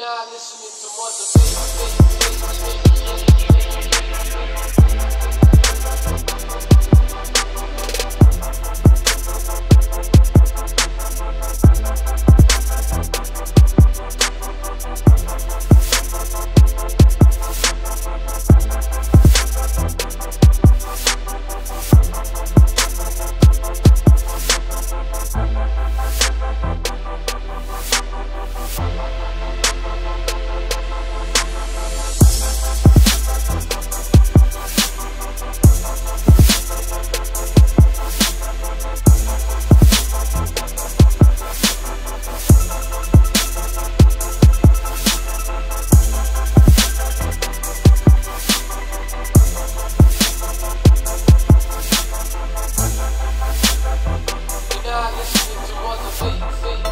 now listening to Mother Baby. I listen to other beats.